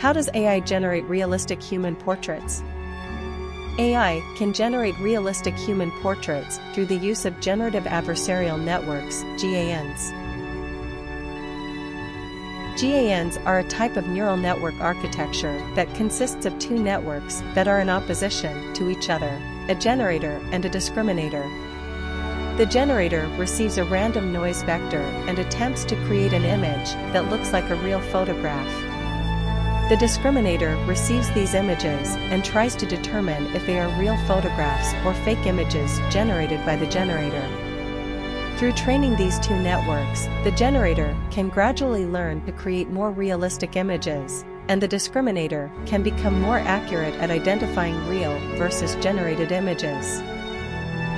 How does AI generate realistic human portraits? AI can generate realistic human portraits through the use of generative adversarial networks, GANs. GANs are a type of neural network architecture that consists of two networks that are in opposition to each other, a generator and a discriminator. The generator receives a random noise vector and attempts to create an image that looks like a real photograph. The discriminator receives these images and tries to determine if they are real photographs or fake images generated by the generator. Through training these two networks, the generator can gradually learn to create more realistic images, and the discriminator can become more accurate at identifying real versus generated images.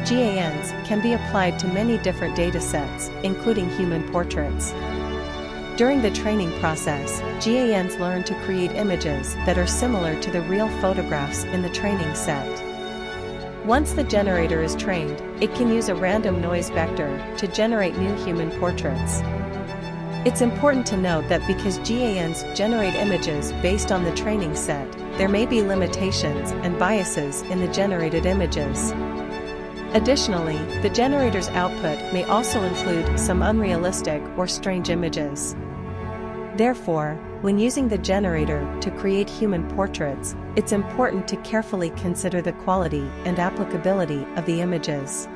GANs can be applied to many different datasets, including human portraits. During the training process, GANs learn to create images that are similar to the real photographs in the training set. Once the generator is trained, it can use a random noise vector to generate new human portraits. It's important to note that because GANs generate images based on the training set, there may be limitations and biases in the generated images. Additionally, the generator's output may also include some unrealistic or strange images. Therefore, when using the generator to create human portraits, it's important to carefully consider the quality and applicability of the images.